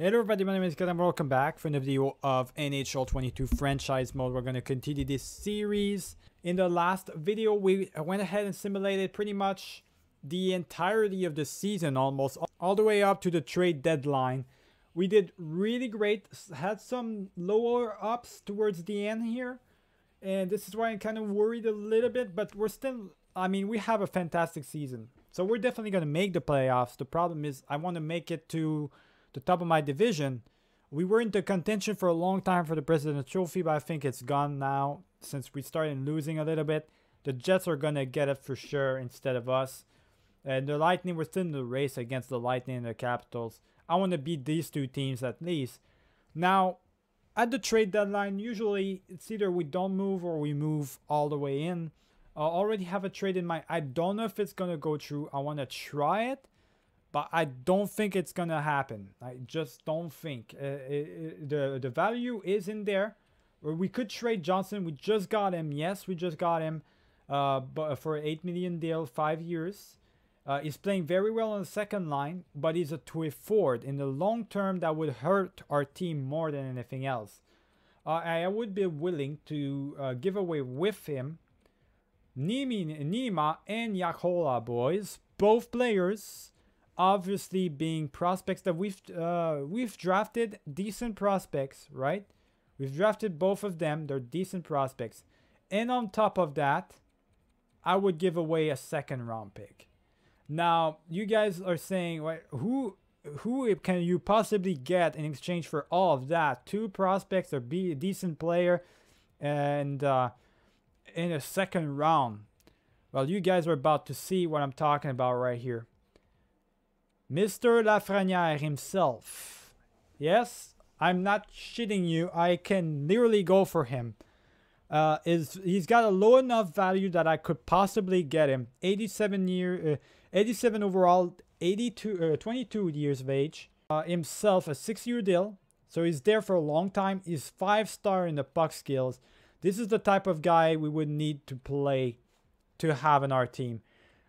Hello everybody, my name is and welcome back for another video of NHL 22 franchise mode. We're going to continue this series. In the last video, we went ahead and simulated pretty much the entirety of the season almost, all the way up to the trade deadline. We did really great, had some lower ups towards the end here. And this is why I'm kind of worried a little bit, but we're still, I mean, we have a fantastic season. So we're definitely going to make the playoffs. The problem is I want to make it to the top of my division. We were into contention for a long time for the President's Trophy, but I think it's gone now since we started losing a little bit. The Jets are going to get it for sure instead of us. And the Lightning, we're still in the race against the Lightning and the Capitals. I want to beat these two teams at least. Now, at the trade deadline, usually it's either we don't move or we move all the way in. I already have a trade in mind. I don't know if it's going to go through. I want to try it but I don't think it's gonna happen. I just don't think uh, it, it, the the value is in there. We could trade Johnson. We just got him. Yes, we just got him, uh, but for eight million deal, five years. Uh, he's playing very well on the second line, but he's a two forward. In the long term, that would hurt our team more than anything else. Uh, I would be willing to uh, give away with him Nimi, Nima and Jaakkola boys, both players obviously being prospects that we've uh, we've drafted decent prospects, right? We've drafted both of them. They're decent prospects. And on top of that, I would give away a second round pick. Now, you guys are saying, wait, who who can you possibly get in exchange for all of that? Two prospects or be a decent player and uh, in a second round. Well, you guys are about to see what I'm talking about right here. Mr. Lafreniere himself. Yes, I'm not shitting you. I can literally go for him. Uh, is he's got a low enough value that I could possibly get him. 87 year, uh, 87 overall, 82, uh, 22 years of age. Uh, himself a six-year deal, so he's there for a long time. He's five star in the puck skills. This is the type of guy we would need to play to have in our team.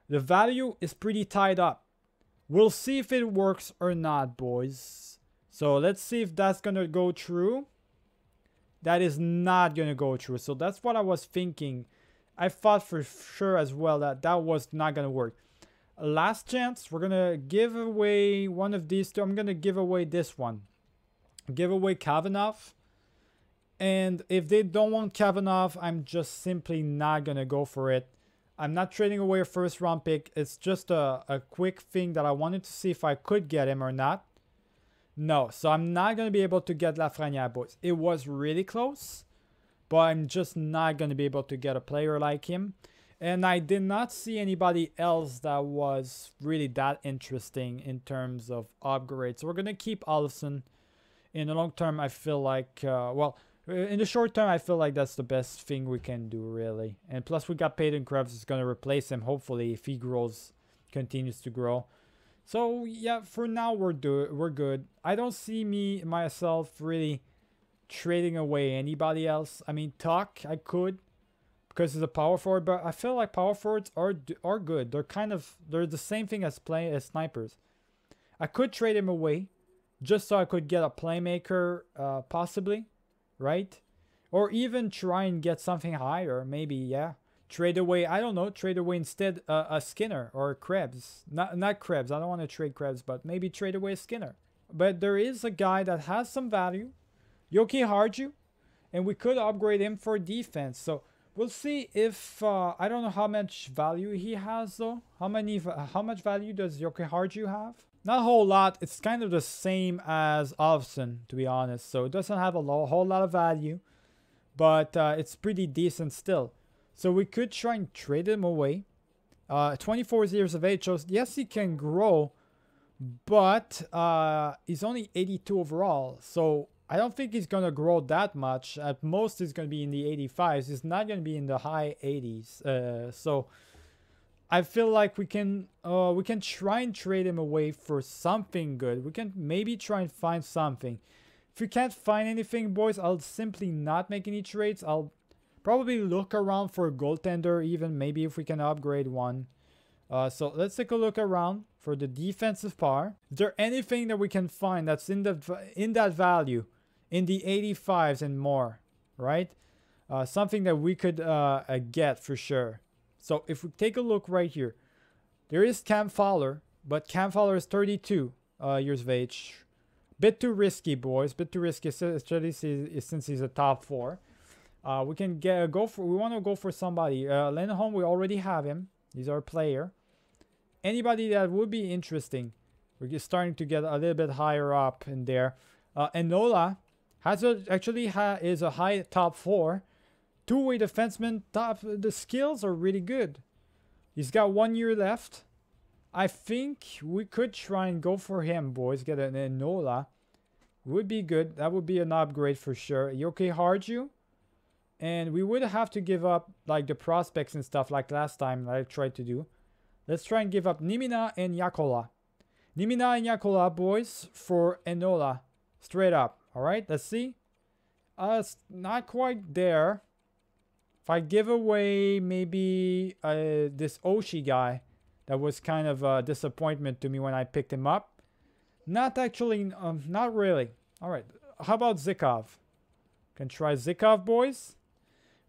The value is pretty tied up. We'll see if it works or not, boys. So let's see if that's to go through. That is not to go through. So that's what I was thinking. I thought for sure as well that that was not to work. Last chance. We're to give away one of these two. I'm to give away this one. Give away Kavanagh. And if they don't want Kavanagh, I'm just simply not to go for it. I'm not trading away a first round pick. It's just a, a quick thing that I wanted to see if I could get him or not. No, so I'm not going to be able to get Lafreniere, boys. It was really close, but I'm just not going to be able to get a player like him. And I did not see anybody else that was really that interesting in terms of upgrades. So we're going to keep Olofsson. In the long term, I feel like, uh, well, in the short term, I feel like that's the best thing we can do, really. And plus, we got Peyton Krebs is going to replace him, hopefully, if he grows, continues to grow. So, yeah, for now, we're, do we're good. I don't see me, myself, really trading away anybody else. I mean, Tuch, I could, because he's a power forward, but I feel like power forwards are are good. They're kind of, they're the same thing as play as snipers. I could trade him away, just so I could get a playmaker, uh, possibly right? Or even try and get something higher, maybe, yeah. Trade away, I don't know, trade away instead uh, a Skinner or Krebs. Not, not Krebs, I don't want to trade Krebs, but maybe trade away a Skinner. But there is a guy that has some value, Jokiharju, and we could upgrade him for defense. So we'll see if, uh, I don't know how much value he has though. How many, how much value does Jokiharju have? Not a whole lot. It's kind of the same as Olofsson, to be honest. So it doesn't have a lo whole lot of value. But uh, it's pretty decent still. So we could try and trade him away. Uh, 24 years of age shows, yes, he can grow. But uh, he's only 82 overall. So I don't think he's going to grow that much. At most, he's going to be in the 85s. He's not going to be in the high 80s. Uh, so I feel like we can uh, we can try and trade him away for something good. We can maybe try and find something. If we can't find anything, boys, I'll simply not make any trades. I'll probably look around for a goaltender, even maybe if we can upgrade one. Uh, so let's take a look around. for the defensive power. Is there anything that we can find that's in the in that value, in the 85s and more, right? Uh, something that we could uh, uh, get for sure. So if we take a look right here, there is Cam Fowler, but Cam Fowler is 32 uh, years of age. Bit too risky, boys. Bit too risky, especially since he's a top four. Uh, we can get go for. We want to go for somebody. Uh, Lindholm, we already have him. He's our player. Anybody that would be interesting. We're just starting to get a little bit higher up in there. Uh, Enola has a, actually ha, is a high top four. Two-way defenseman. Top. The skills are really good. He's got one year left. I think we could try and go for him, boys. Get an Enola. Would be good. That would be an upgrade for sure. Jokiharju. you? And we would have to give up like the prospects and stuff like last time I tried to do. Let's try and give up Nimina and Jaakkola. Nimina and Jaakkola, boys, for Enola. Straight up. Alright, let's see. Uh, not quite there. I give away maybe uh, this Oshi guy, that was kind of a disappointment to me when I picked him up. Not actually, um, not really. Alright, how about Zikov? Can try Zikov, boys?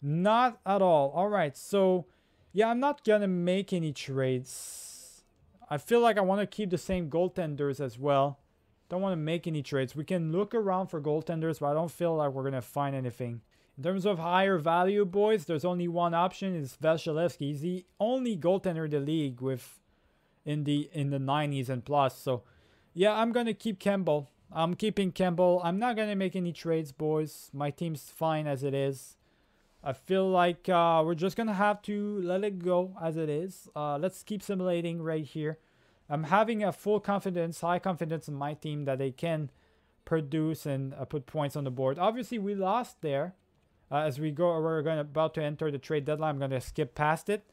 Not at all. All right, so yeah, I'm not gonna make any trades. I feel like I want to keep the same goaltenders as well. Don't want to make any trades. We can look around for goaltenders, but I don't feel like we're gonna find anything. In terms of higher value, boys, there's only one option. Is Vasilevskiy. He's the only goaltender in the league with in the in the 90s and plus. So yeah, I'm gonna keep Campbell. I'm keeping Campbell. I'm not gonna make any trades, boys. My team's fine as it is. I feel like uh, we're just gonna have to let it go as it is. Uh, let's keep simulating right here. I'm having a full confidence, high confidence in my team that they can produce and uh, put points on the board. Obviously, we lost there. Uh, as we go, we're going about to enter the trade deadline. I'm going to skip past it.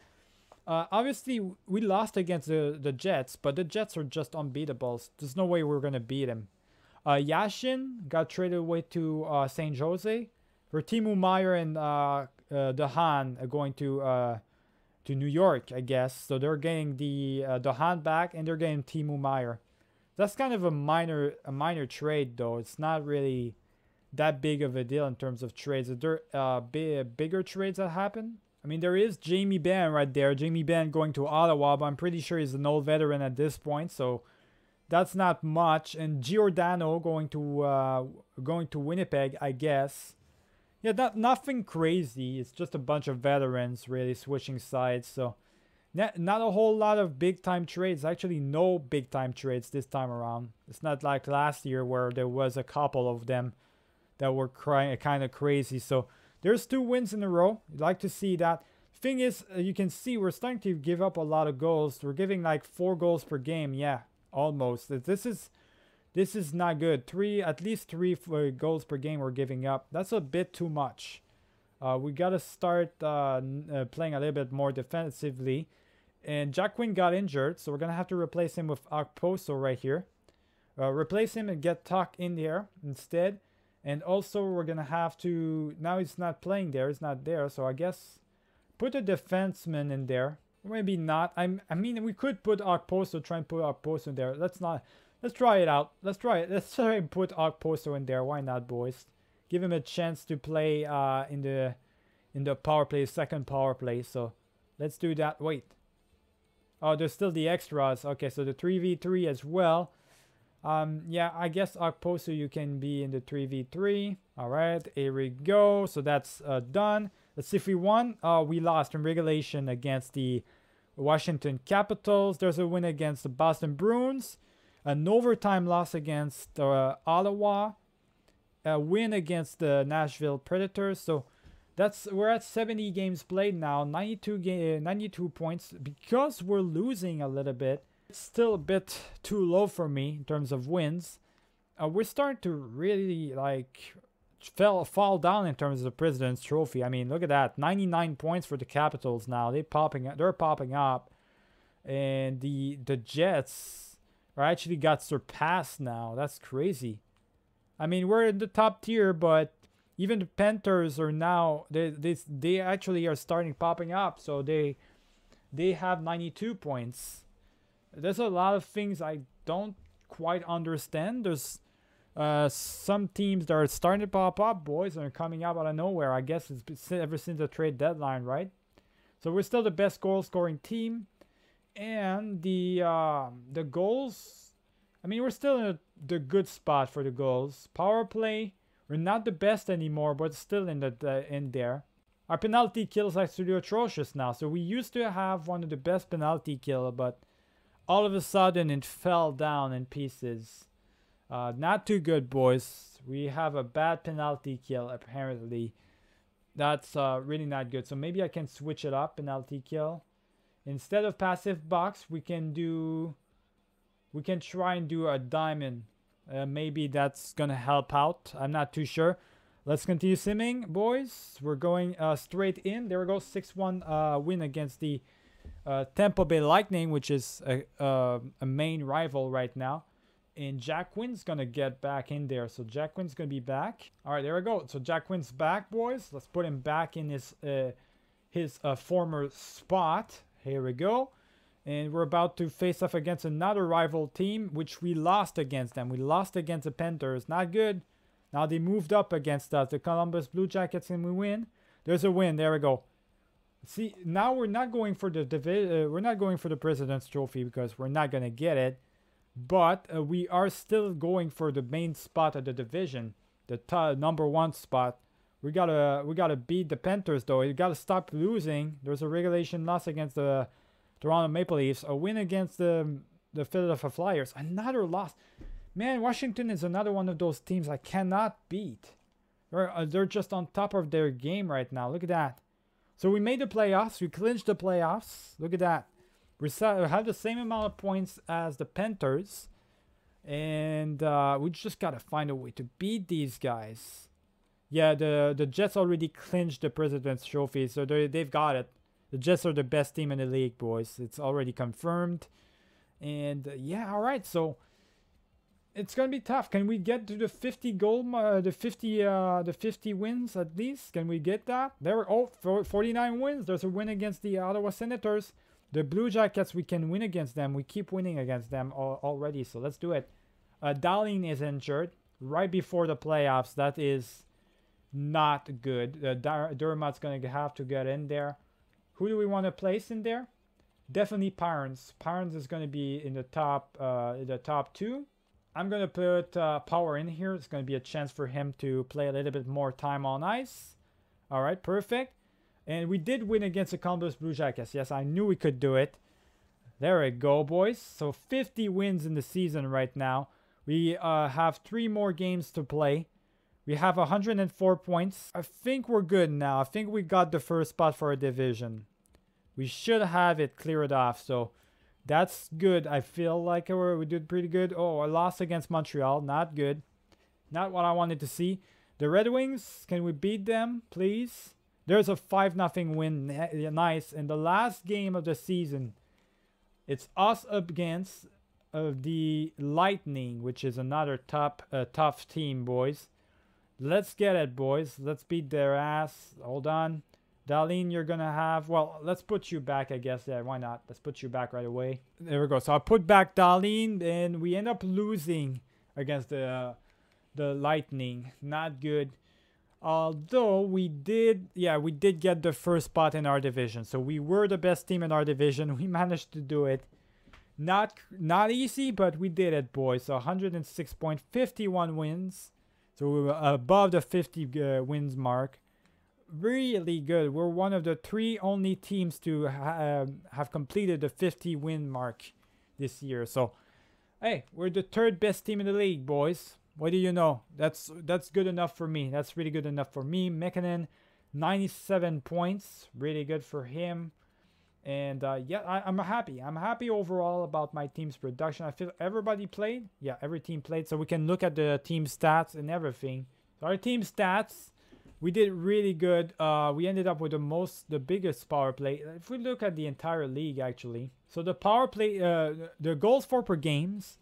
Uh, obviously, we lost against the, the Jets, but the Jets are just unbeatable. There's no way we're going to beat them. Uh, Yashin got traded away to uh. Jose for Timo Meier and uh, uh, Dehan are going to uh, to New York, I guess. So they're getting the uh, Dehan back and they're getting Timo Meier. That's kind of a minor a minor trade though. It's not really that big of a deal in terms of trades. Are there uh, big, bigger trades that happen? I mean, there is Jamie Benn right there. Jamie Benn going to Ottawa, but I'm pretty sure he's an old veteran at this point, so that's not much. And Giordano going to uh, going to Winnipeg, I guess. Yeah, not, nothing crazy. It's just a bunch of veterans really switching sides. So not, not a whole lot of big time trades. Actually, no big time trades this time around. It's not like last year where there was a couple of them that were kind of crazy. So there's two wins in a row. You'd like to see that. Thing is, uh, you can see we're starting to give up a lot of goals. We're giving like four goals per game. Yeah, almost. This is this is not good. Three, at least three uh, goals per game we're giving up. That's a bit too much. Uh, we got to start uh, uh, playing a little bit more defensively. And Jack Quinn got injured, so we're going to have to replace him with Okposo right here. Uh, replace him and get Tuch in there instead. And also we're going to have to... Now it's not playing there. it's not there. So I guess put a defenseman in there. Maybe not. I'm, I mean, we could put Okposo, try and put Okposo in there. Let's not... Let's try it out. Let's try it. Let's try and put Okposo in there. Why not, boys? Give him a chance to play uh, in the in the power play, second power play. So let's do that. Wait. Oh, there's still the extras. Okay, so the 3v3 as well. Um, yeah, I guess Okposo, you can be in the 3v3. All right, here we go. So that's uh, done. Let's see if we won. Uh, we lost in regulation against the Washington Capitals. There's a win against the Boston Bruins an overtime loss against uh, Ottawa, a win against the Nashville Predators. So that's we're at 70 games played now, 92 ga- 92 points because we're losing a little bit. It's still a bit too low for me in terms of wins. Uh, we're starting to really like fell fall down in terms of the President's Trophy. I mean, look at that, 99 points for the Capitals now. They popping they're popping up, and the the Jets or actually got surpassed now. That's crazy. I mean, we're in the top tier, but even the Panthers are now they they they actually are starting popping up. So they they have 92 points. There's a lot of things I don't quite understand. There's uh, some teams that are starting to pop up, boys, and are coming out out of nowhere. I guess it's ever since the trade deadline, right? So we're still the best goal scoring team, and the uh, the goals. I mean, we're still in a, the good spot for the goals. Power play, we're not the best anymore, but still in the, the in there. Our penalty kills are actually atrocious now. So we used to have one of the best penalty kill, but all of a sudden it fell down in pieces. Uh, not too good, boys. We have a bad penalty kill, apparently. That's uh, really not good. So maybe I can switch it up, penalty kill. Instead of passive box, we can do... We can try and do a diamond. Uh, maybe that's going to help out. I'm not too sure. Let's continue simming, boys. We're going uh, straight in. There we go. 6-1 uh, win against the uh, Tampa Bay Lightning, which is a, a main rival right now. And Jack Quinn's going to get back in there. So Jack Quinn's going to be back. All right, there we go. So Jack Quinn's back, boys. Let's put him back in his, uh, his uh, former spot. Here we go. And we're about to face off against another rival team, which we lost against them. We lost against the Panthers. Not good. Now they moved up against us. The Columbus Blue Jackets and we win. There's a win. There we go. See, now we're not going for the uh, we're not going for the President's Trophy because we're not gonna get it, but uh, we are still going for the main spot of the division, the number one spot. We gotta we gotta beat the Panthers though. You gotta stop losing. There's a regulation loss against the Toronto Maple Leafs, a win against the the Philadelphia Flyers, another loss. Man, Washington is another one of those teams I cannot beat. They're, uh, they're just on top of their game right now. Look at that. So we made the playoffs. We clinched the playoffs. Look at that. We have the same amount of points as the Panthers. And uh, we just got to find a way to beat these guys. Yeah, the, the Jets already clinched the President's Trophy, so they've got it. The Jets are the best team in the league, boys. It's already confirmed. And uh, yeah, all right. So it's gonna be tough. Can we get to the 50 goal, uh, the 50, uh, the 50 wins at least? Can we get that? There, oh, 49 wins. There's a win against the Ottawa Senators. The Blue Jackets, we can win against them. We keep winning against them al already, so let's do it. Uh, Dahlin is injured right before the playoffs. That is not good. Uh, Dermott's gonna have to get in there. Who do we want to place in there? Definitely Parents. Parents is going to be in the top, uh, the top two. I'm going to put uh, Power in here. It's going to be a chance for him to play a little bit more time on ice. All right, perfect. And we did win against the Columbus Blue Jackets. Yes, I knew we could do it. There we go, boys. So 50 wins in the season right now. We uh, have three more games to play. We have 104 points. I think we're good now. I think we got the first spot for a division. We should have it cleared off. So that's good. I feel like we did pretty good. Oh, I lost against Montreal. Not good. Not what I wanted to see. The Red Wings, can we beat them, please? There's a 5 nothing win. Nice. In the last game of the season, it's us against uh, the Lightning, which is another top, uh, tough team, boys. Let's get it, boys. Let's beat their ass. Hold on. Dahlin, you're going to have... Well, let's put you back, I guess. Yeah, why not? Let's put you back right away. There we go. So I put back Dahlin, and we end up losing against the, uh, the Lightning. Not good. Although we did... Yeah, we did get the first spot in our division. So we were the best team in our division. We managed to do it. Not not easy, but we did it, boys. So 106.51 wins. So we were above the 50 uh, wins mark really good. We're one of the three only teams to ha um, have completed the 50 win mark this year. So, hey, we're the third best team in the league, boys. What do you know? That's that's good enough for me. That's really good enough for me. Mekanen, 97 points, really good for him. And uh, yeah, I, I'm happy. I'm happy overall about my team's production. I feel everybody played. Yeah, every team played. So we can look at the team stats and everything. So our team stats we did really good. Uh, we ended up with the most, the biggest power play. If we look at the entire league, actually, so the power play, uh, the goals for per games,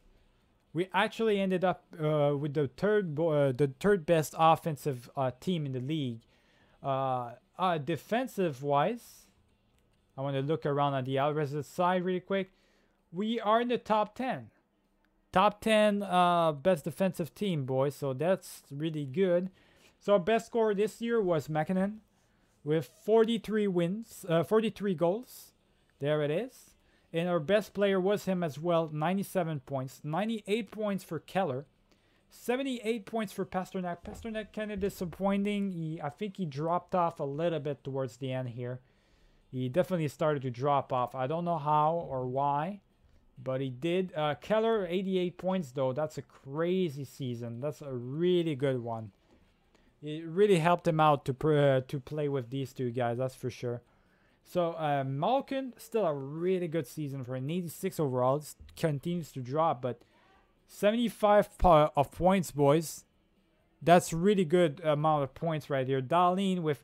we actually ended up uh, with the third, uh, the third best offensive uh, team in the league. Uh, defensive wise, I want to look around on the Alvarez side really quick. we are in the top 10. Top 10 uh, best defensive team, boys. So that's really good. So our best score this year was Makinen with 43 wins, uh, 43 goals. There it is. And our best player was him as well, 97 points. 98 points for Keller. 78 points for Pastrnak. Pastrnak kind of disappointing. He, I think he dropped off a little bit towards the end here. He definitely started to drop off. I don't know how or why, but he did. Uh, Keller, 88 points though. That's a crazy season. That's a really good one. It really helped him out to uh, to play with these two guys. That's for sure. So uh, Malkin, still a really good season for an 86 overall. It continues to drop, but 75 of points, boys. That's really good amount of points right here. Dahlin with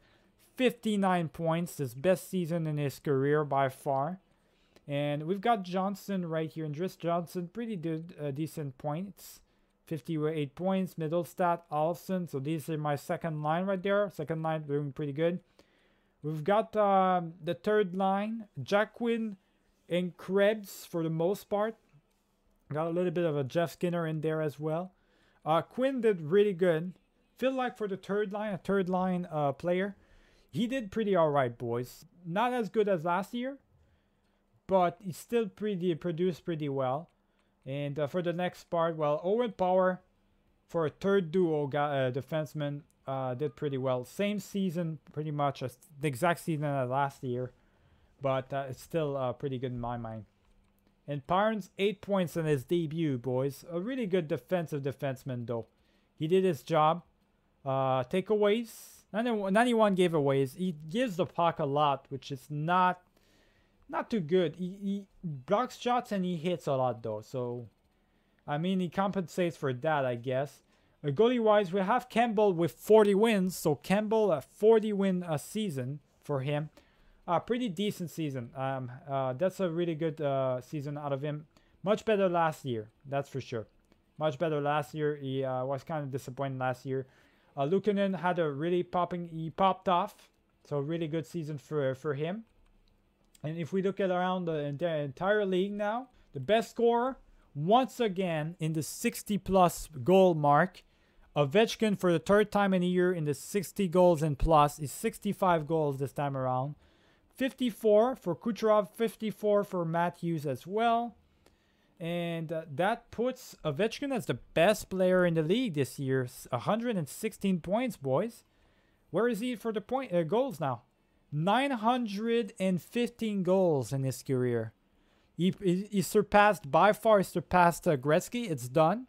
59 points, his best season in his career by far. And we've got Johnson right here. And Dries Johnson, pretty good, uh, decent points. 58 points. Mittelstadt, Olsen. So these are my second line right there. Second line doing pretty good. We've got uh, the third line, Jack Quinn and Krebs for the most part. Got a little bit of a Jeff Skinner in there as well. Uh, Quinn did really good. Feel like for the third line, a third line uh, player, he did pretty alright, boys. Not as good as last year, but he still pretty produced pretty well. And uh, for the next part, well, Owen Power for a third duo uh, defenseman uh, did pretty well. Same season, pretty much as the exact season as last year, but uh, it's still uh, pretty good in my mind. And Parnes, eight points in his debut, boys. A really good defensive defenseman, though. He did his job. Uh, takeaways, 91 giveaways. He gives the puck a lot, which is not not too good. He, he blocks shots and he hits a lot, though. So, I mean, he compensates for that, I guess. Uh, goalie wise, we have Campbell with 40 wins. So Campbell a 40 win a season for him. A uh, pretty decent season. Um, uh, that's a really good uh, season out of him. Much better last year, that's for sure. Much better last year. He uh, was kind of disappointed last year. Uh, Luukkonen had a really popping. He popped off. So really good season for for him. And if we look at around the, the entire league now, the best scorer once again in the 60 plus goal mark Ovechkin for the third time in a year in the 60 goals and plus is 65 goals this time around. 54 for Kucherov, 54 for Matthews as well. And uh, that puts Ovechkin as the best player in the league this year. 116 points, boys. Where is he for the point uh, goals now? 915 goals in his career. He, he, surpassed, by far surpassed uh, Gretzky. It's done.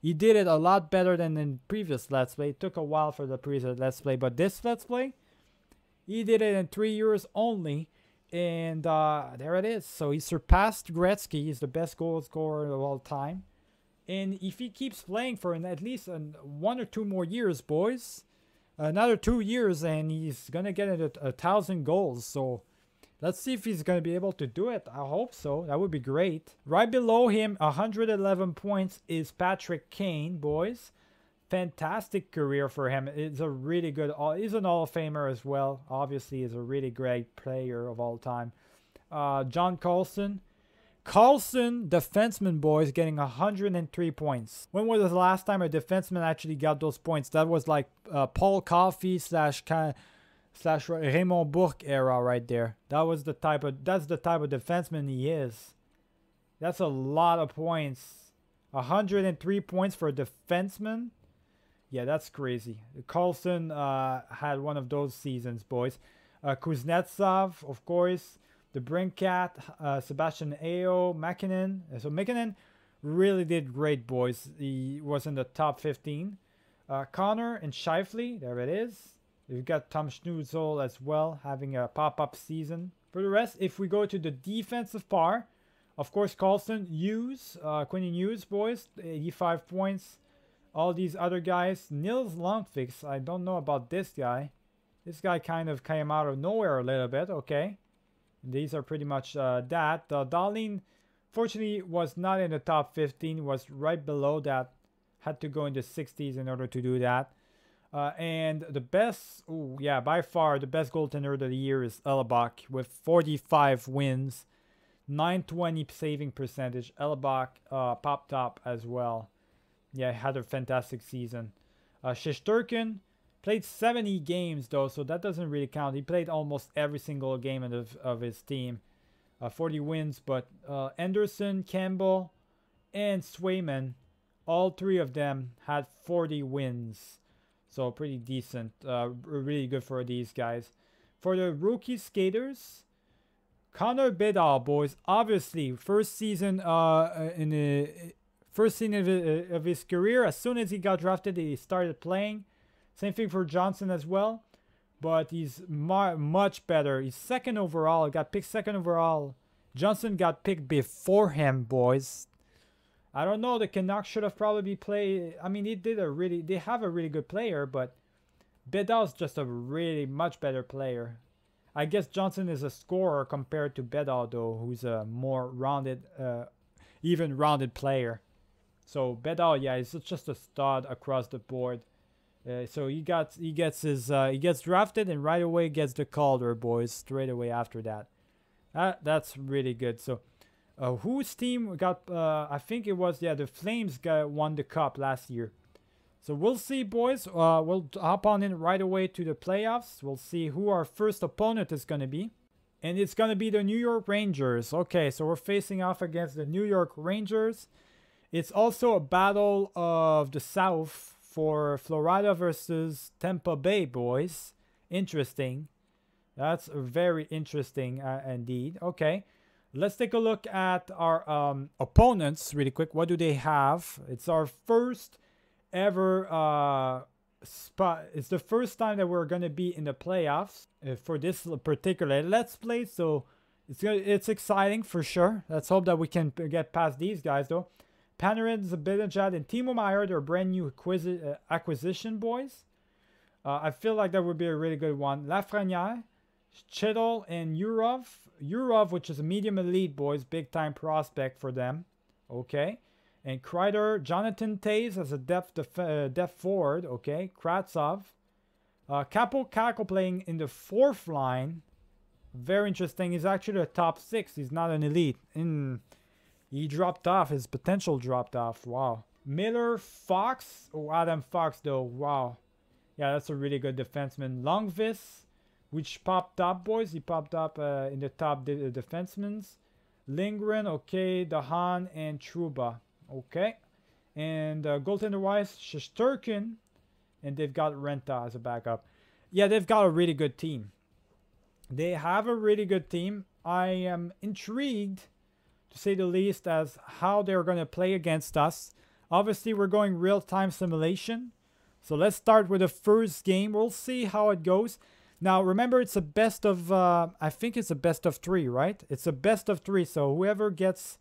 He did it a lot better than in previous Let's Play. It took a while for the previous Let's Play, but this Let's Play, he did it in three years only. And uh, there it is. So he surpassed Gretzky. He's the best goal scorer of all time. And if he keeps playing for an, at least an, one or two more years, boys, another two years, and he's to get a, a thousand goals. So Let's see if he's to be able to do it. I hope so. That would be great. Right below him, 111 points, is Patrick Kane, boys. Fantastic career for him. It's a really good... He's an all famer as well. Obviously, he's a really great player of all time. Uh, John Carlson. Carlson, defenseman, boys, getting 103 points. When was the last time a defenseman actually got those points? That was like uh, Paul Coffey slash kind slash Raymond Bourque era right there. That was the type of that's the type of defenseman he is. That's a lot of points. 103 points for a defenseman. Yeah, that's crazy. Carlson uh, had one of those seasons, boys. Uh, Kuznetsov, of course. The Brinkat, uh, Sebastian Aho, Makinen. So Makinen really did great, boys. He was in the top 15. Uh, Connor and Scheifele, there it is. We've got Tom Stützle as well, having a pop-up season. For the rest, if we go to the defensive par, of course, Carlson, Hughes, uh, Quinn Hughes, boys, 85 points. All these other guys. Nils Lundkvist, I don't know about this guy. This guy kind of came out of nowhere a little bit, okay. These are pretty much uh, that. Uh, Dahlin, fortunately, was not in the top 15, was right below that. Had to go in the 60s in order to do that. Uh, and the best, oh yeah, by far the best goaltender of the year is Hellebuyck with 45 wins, 920 saving percentage. Hellebuyck uh, popped up as well. Yeah, had a fantastic season. Uh, Shesterkin played 70 games though, so that doesn't really count. He played almost every single game of, of his team. Uh, 40 wins, but uh, Anderson, Campbell, and Swayman, all three of them had 40 wins. So pretty decent. Uh, really good for these guys. For the rookie skaters, Connor Bedard, boys. Obviously, first season uh, uh in the first season of, uh, of his career. As soon as he got drafted, he started playing. Same thing for Johnson as well. But he's mu much better. He's second overall. Got picked second overall. Johnson got picked before him, boys. I don't know. The Canucks should have probably played. I mean, they did a really. They have a really good player, but Bedard's just a really much better player. I guess Johnson is a scorer compared to Bedard, though, who's a more rounded, uh, even rounded player. So Bedard, yeah, he's just a stud across the board. Uh, so he got he gets his uh, he gets drafted and right away gets the Calder boys straight away after that. That that's really good. So uh, whose team got? Uh, I think it was yeah the Flames got won the cup last year. So we'll see, boys. Uh, we'll hop on in right away to the playoffs. We'll see who our first opponent is going to be. And it's going to be the New York Rangers. Okay, so we're facing off against the New York Rangers. It's also a battle of the South for Florida versus Tampa Bay, boys. Interesting. That's very interesting uh, indeed. Okay. Let's take a look at our um, opponents really quick. What do they have? It's our first ever uh, spot. It's the first time that we're going to be in the playoffs uh, for this particular Let's Play. So it's it's exciting for sure. Let's hope that we can get past these guys though. Panarin, Zibanejad, and Timo Meier, they're brand new acquisi uh, acquisition boys. Uh, I feel like that would be a really good one. Lafreniere, Chytil and Yurov. Yurov, which is a medium elite, boys. Big time prospect for them. Okay. And Kreider, Jonathan Toews as a depth, def uh, depth forward. Okay. Kravtsov. Uh, Kakko playing in the fourth line. Very interesting. He's actually a top six. He's not an elite. In He dropped off. His potential dropped off. Wow. Miller, Fox. Oh, Adam Fox, though. Wow. Yeah, that's a really good defenseman. Longvis which popped up, boys. He popped up uh, in the top de defensemen. Lindgren, okay. Dahan and Trouba. okay. And uh, goaltender-wise, Shesterkin. And they've got Renta as a backup. Yeah, they've got a really good team. They have a really good team. I am intrigued, to say the least, as how they're going to play against us. Obviously, we're going real-time simulation. So let's start with the first game. We'll see how it goes. Now, remember, it's a best of, uh, I think it's a best of three, right? It's a best of three. So whoever gets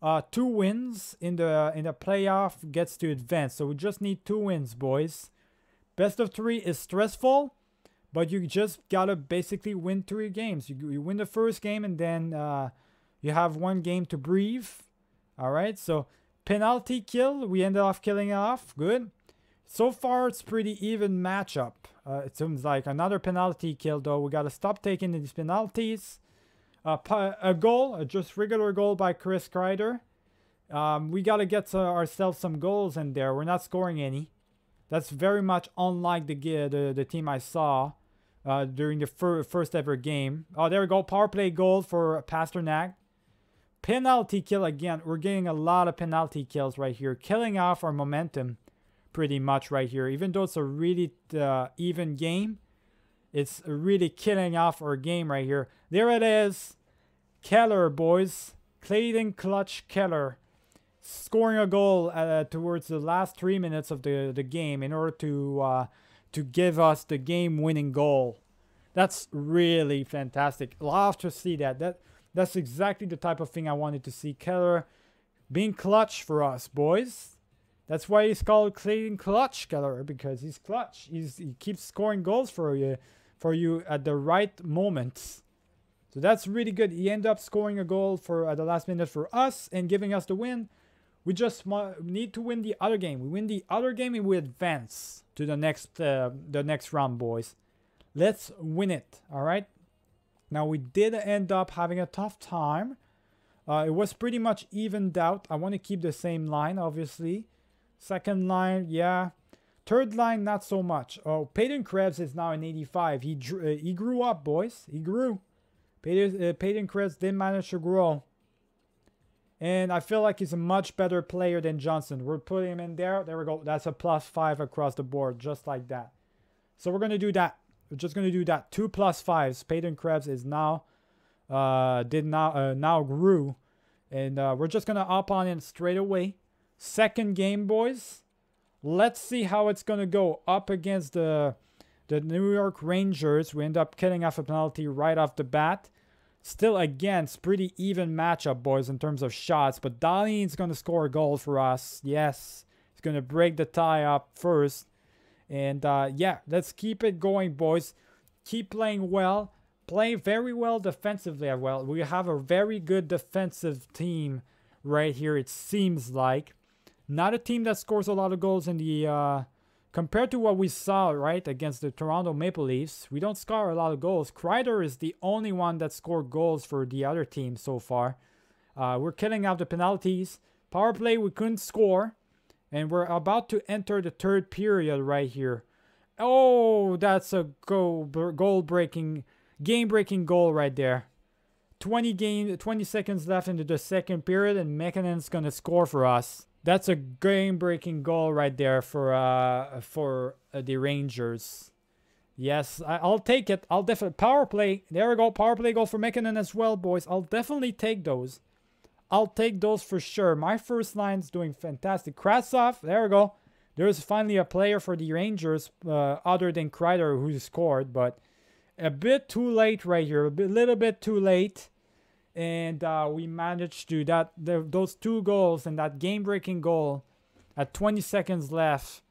uh, two wins in the in the playoff gets to advance. So we just need two wins, boys. Best of three is stressful, but you just gotta basically win three games. You, you win the first game and then uh, you have one game to breathe. All right, so penalty kill. We ended off killing it off. Good. So far, it's pretty even matchup. Uh, it seems like another penalty kill, though. We got to stop taking these penalties. Uh, a goal, a just regular goal by Chris Kreider. Um, we got to get uh, ourselves some goals in there. We're not scoring any. That's very much unlike the the, the team I saw uh, during the fir first ever game. Oh, there we go. Power play goal for Pastrnak. Penalty kill again. We're getting a lot of penalty kills right here. Killing off our momentum pretty much right here. Even though it's a really uh, even game, it's really killing off our game right here. There it is. Keller, boys. Clayton Clutch Keller scoring a goal uh, towards the last three minutes of the, the game in order to uh, to give us the game-winning goal. That's really fantastic. Love to see that. That that's exactly the type of thing I wanted to see. Keller being clutch for us, boys. That's why he's called Clayton Clutch Keller because he's clutch. He's, he keeps scoring goals for you, for you at the right moments. So that's really good. He ended up scoring a goal for at the last minute for us and giving us the win. We just need to win the other game. We win the other game and we advance to the next uh, the next round, boys. Let's win it. All right. Now we did end up having a tough time Uh, it was pretty much evened out. I want to keep the same line, obviously. Second line, yeah. Third line, not so much. Oh, Peyton Krebs is now an 85. He uh, he grew up, boys. He grew. Peyton, uh, Peyton Krebs did manage to grow. And I feel like he's a much better player than Johnson. We're putting him in there. There we go. That's a plus five across the board, just like that. So we're going to do that. We're just going to do that. Two plus 5. Spade and Krebs is now, uh, did now, uh, now grew. And uh, we're just going to up on it straight away. Second game, boys. Let's see how it's going to go up against the, the New York Rangers. We end up killing off a penalty right off the bat. Still, against pretty even matchup, boys, in terms of shots. But Dahlin's going to score a goal for us. Yes, he's going to break the tie up first. And uh, yeah, let's keep it going, boys. Keep playing well. Play very well defensively as well. We have a very good defensive team right here, it seems like. Not a team that scores a lot of goals in the... Uh, compared to what we saw, right, against the Toronto Maple Leafs, we don't score a lot of goals. Kreider is the only one that scored goals for the other team so far. Uh, we're killing out the penalties. Power play, we couldn't score. And we're about to enter the third period right here. Oh, that's a goal, goal breaking, game breaking goal right there. 20 game, 20 seconds left into the second period, and Mekkonen's gonna score for us. That's a game breaking goal right there for uh for uh, the Rangers. Yes, I, will take it. I'll definitely power play. There we go, power play goal for Mekkonen as well, boys. I'll definitely take those. I'll take those for sure. My first line's doing fantastic. Kravtsov, there we go. There's finally a player for the Rangers uh, other than Kreider who scored, but a bit too late right here. A bit, little bit too late. And uh, we managed to that the, those two goals and that game-breaking goal at 20 seconds left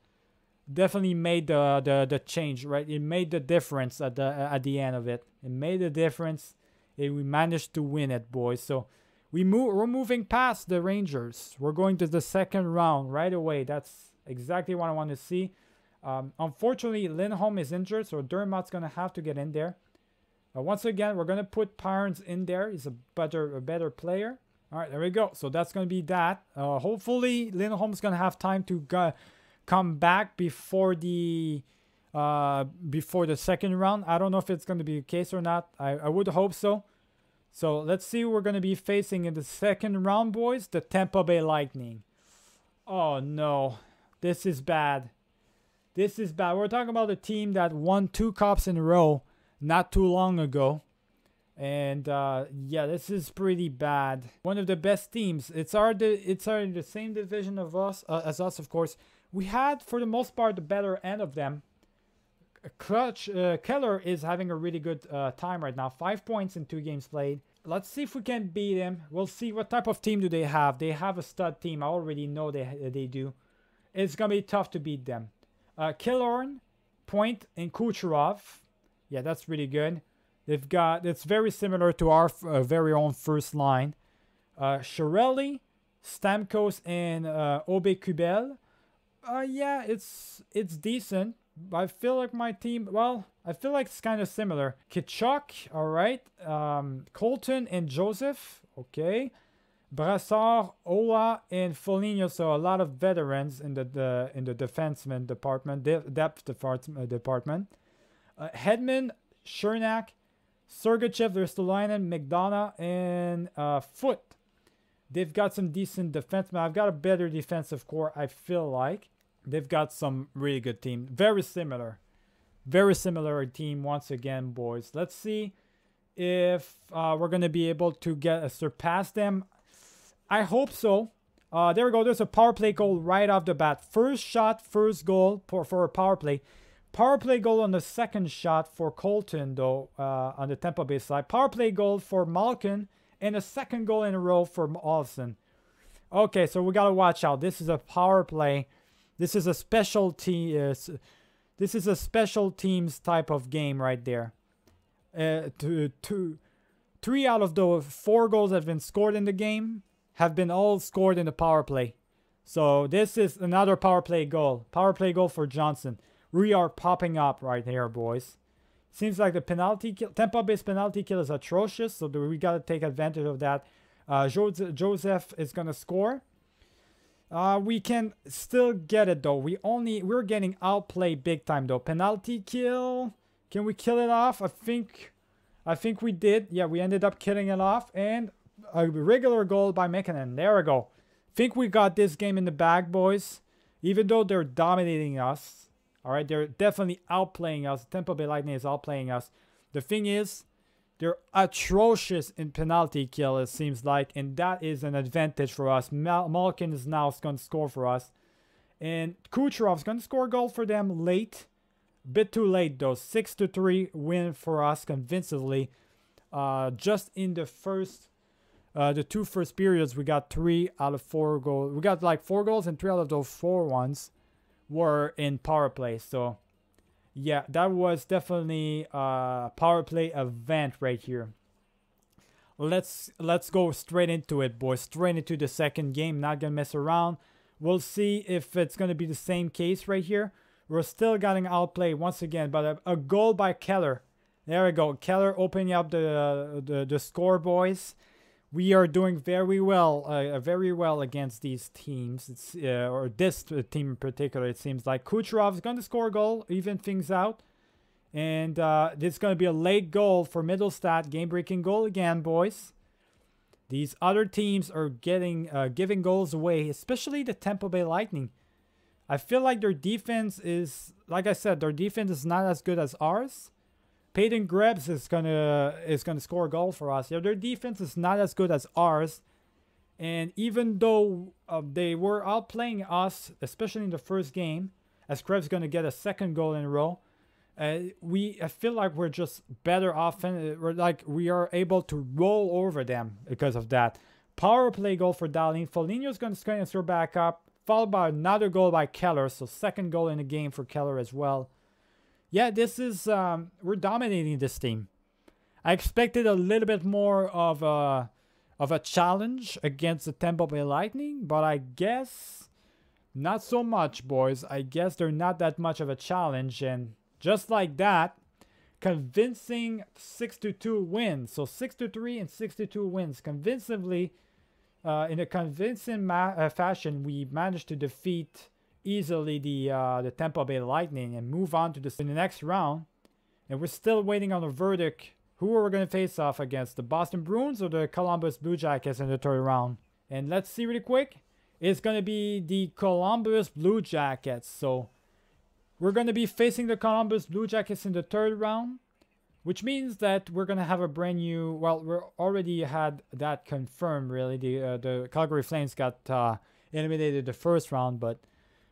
definitely made the, the the change, right? It made the difference at the at the end of it. It made the difference. And we managed to win it, boys. So we move we're moving past the Rangers. We're going to the second round right away. That's exactly what I want to see. Um, unfortunately, Lindholm is injured, so Dermott's gonna have to get in there. Once again, we're gonna put Parents in there. He's a better a better player. All right, there we go. So that's gonna be that. Uh, hopefully, Lindholm's gonna have time to go, come back before the uh, before the second round. I don't know if it's gonna be the case or not. I, I would hope so. So let's see who we're going to be facing in the second round, boys. The Tampa Bay Lightning. Oh, no. This is bad. This is bad. We're talking about a team that won two cups in a row not too long ago. And uh, yeah, this is pretty bad. One of the best teams. It's our it's our the same division of us uh, as us, of course. We had, for the most part, the better end of them. Clutch uh, Keller is having a really good uh, time right now. Five points in two games played. Let's see if we can beat them. We'll see what type of team do they have. They have a stud team. I already know they they do. It's gonna be tough to beat them. Uh, Killorn, Point, and Kucherov. Yeah, that's really good. They've got it's very similar to our uh, very own first line. Uh, Chiarelli, Stamkos, and uh, Aube-Kubel. Uh, yeah, it's it's decent. I feel like my team, well, I feel like it's kind of similar. Tkachuk, all right. Um, Colton and Joseph, okay. Brassard, Ola, and Foligno, so a lot of veterans in the, the in the defenseman department, de depth department. Uh, department. Uh, Hedman, Cernak, Sergachev, Ristolainen, McDonagh, and uh, Foote. They've got some decent defensemen. I've got a better defensive core, I feel like they've got some really good team. Very similar. Very similar team once again, boys. Let's see if uh, we're going to be able to get uh, surpass them. I hope so. Uh, there we go. There's a power play goal right off the bat. First shot, first goal for, for a power play. Power play goal on the second shot for Colton, though, uh, on the Tampa Bay side. Power play goal for Malkin, and a second goal in a row for Olsen. Okay, so we got to watch out. This is a power play. This is a special team. Uh, this is a special teams type of game right there. Uh, two, two, three out of the four goals that have been scored in the game have been all scored in the power play. So this is another power play goal. Power play goal for Johnson. We are popping up right here, boys. Seems like the penalty kill, Tampa Bay's penalty kill is atrocious, so we got to take advantage of that. Uh, Joseph is gonna score. Uh, we can still get it though. We only we're getting outplayed big time though. Penalty kill. Can we kill it off? I think I think we did. Yeah, we ended up killing it off. And a regular goal by Mekanen. There we go. Think we got this game in the bag, boys. Even though they're dominating us. Alright, they're definitely outplaying us. Tampa Bay Lightning is outplaying us. The thing is, they're atrocious in penalty kill, it seems like, and that is an advantage for us. Mal Malkin is now going to score for us. And Kucherov's going to score a goal for them late. Bit too late, though. 6 to 3 win for us convincingly. Uh, just in the first, uh, the two first periods, we got three out of four goals. We got like four goals, and three out of those four ones were in power play. So yeah, that was definitely a power play event right here. Let's let's go straight into it, boys. Straight into the second game. Not gonna mess around. We'll see if it's gonna be the same case right here. We're still getting outplayed once again, but a, a goal by Keller. There we go. Keller opening up the the, the score, boys we are doing very well, uh, very well against these teams. It's uh, or this team in particular. It seems like Kucherov is going to score a goal, even things out, and uh, this is going to be a late goal for Mittelstadt, game-breaking goal again, boys. These other teams are getting uh, giving goals away, especially the Tampa Bay Lightning. I feel like their defense is, like I said, their defense is not as good as ours. Peyton Krebs is gonna is gonna score a goal for us. Yeah, their defense is not as good as ours, and even though uh, they were outplaying us, especially in the first game, as Krebs gonna get a second goal in a row, uh, we I feel like we're just better often. We're like we are able to roll over them because of that. Power play goal for Dahlin. Foligno's gonna score back up, followed by another goal by Keller. So second goal in the game for Keller as well yeah, this is um, we're dominating this team. I expected a little bit more of a of a challenge against the Tampa Bay Lightning, but I guess not so much, boys. I guess they're not that much of a challenge, and just like that, convincing 6 to 2 wins. So 6 to 3 and 6 to 2 wins convincingly. Uh, in a convincing uh, fashion, we managed to defeat easily the uh, the Tampa Bay Lightning and move on to the, the next round. And we're still waiting on a verdict. Who are we going to face off against? The Boston Bruins or the Columbus Blue Jackets in the third round? And let's see really quick. It's going to be the Columbus Blue Jackets. So we're going to be facing the Columbus Blue Jackets in the third round. Which means that we're going to have a brand new... Well, we already had that confirmed, really. The, uh, the Calgary Flames got uh, eliminated the first round, but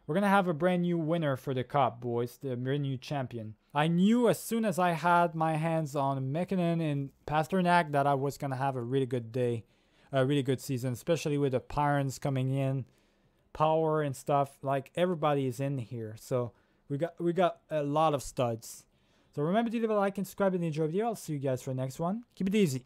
we're going to have a brand new winner for the cup, boys. The brand new champion. I knew as soon as I had my hands on Mekanen and Pastrnak that I was going to have a really good day. A really good season, especially with the Pirates coming in. Power and stuff. Like, everybody is in here. So, we got we got a lot of studs. So, remember to leave a like and subscribe and enjoy the video. I'll see you guys for the next one. Keep it easy.